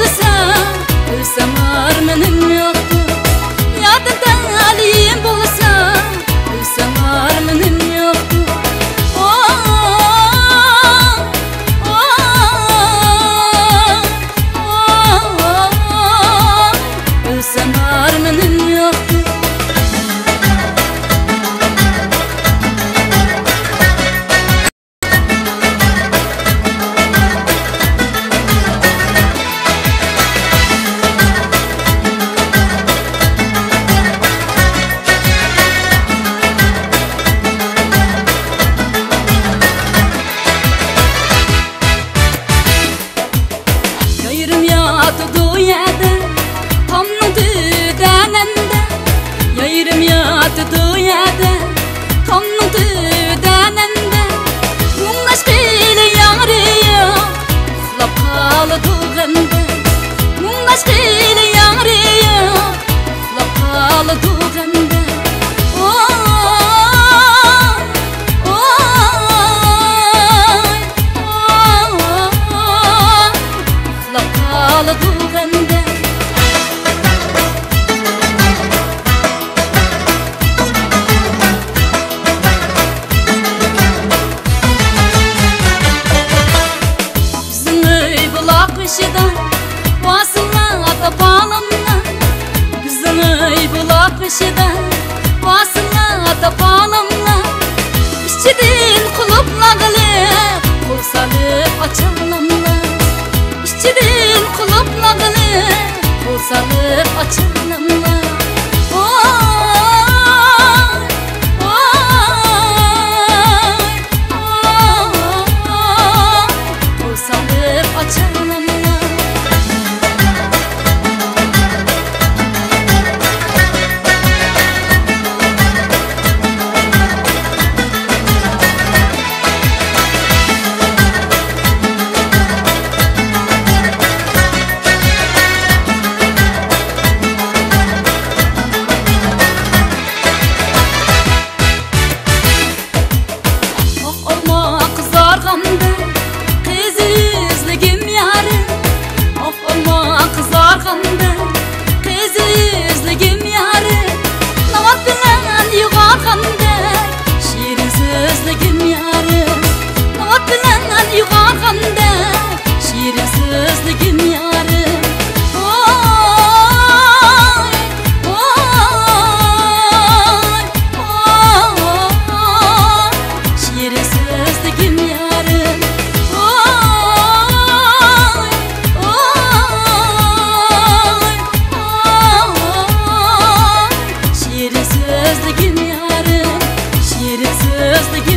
Olsa, ölsem armanın mi-a atât de karşıda Vasıla da bağlamına Güzeli bula peşida Vasıla da bağlamına İşçidin kulupla gılı Kursalı açılamına İşçidin kulupla gılı Kursalı açılamına açalım bakan özledim yarım Şiirim sözledim